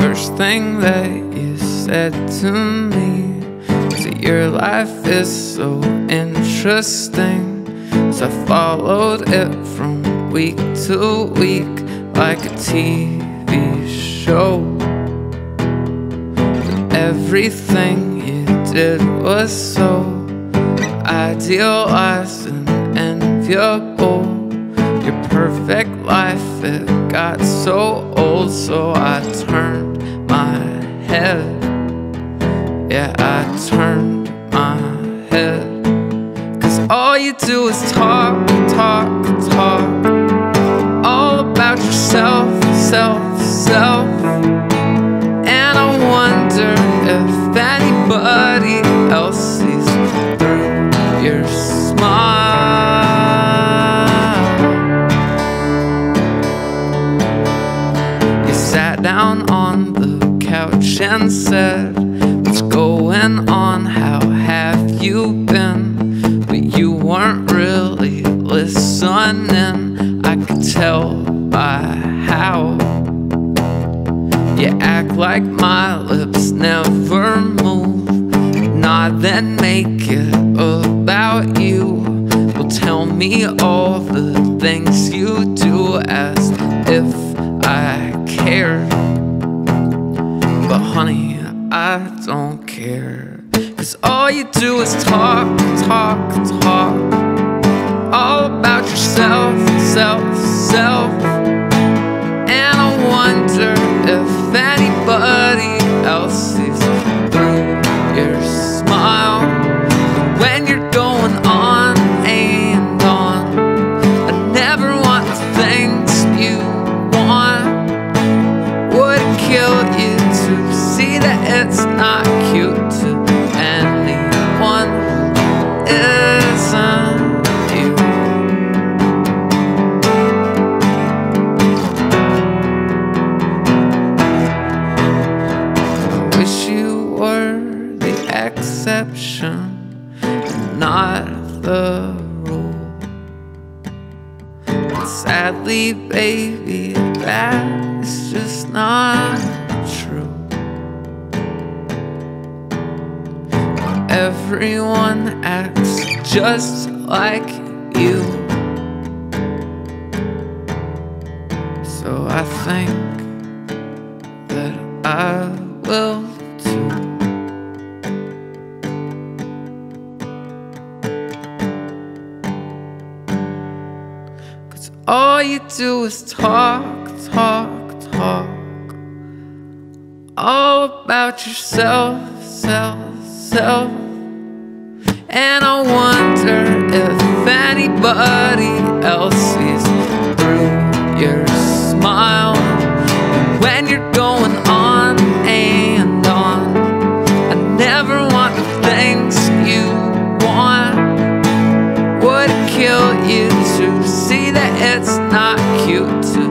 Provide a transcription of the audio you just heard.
first thing that you said to me was that your life is so interesting. So I followed it from week to week like a TV show. Everything you did was so idealized and enviable. Your perfect life, it got so old, so I turned Yeah, I turned my head. Cause all you do is talk, talk, talk. All about yourself, self, self. And I wonder if anybody else sees through your smile. You sat down on the couch and said, going on? How have you been? But you weren't really listening. I could tell by how you act like my lips never move. Not then make it about you. Well, tell me all the things you do as if I cared. But honey, I don't care. Cause all you do is talk, talk, talk. All about yourself, self, self. That it's not cute to anyone who isn't you? I wish you were the exception not the rule. But sadly, baby, that is just not Everyone acts just like you. So I think that I will too. Cause all you do is talk, talk, talk. All about yourself, self, self. And I wonder if anybody else sees through your smile. When you're going on and on, I never want the things you want. Would it kill you to see that it's not cute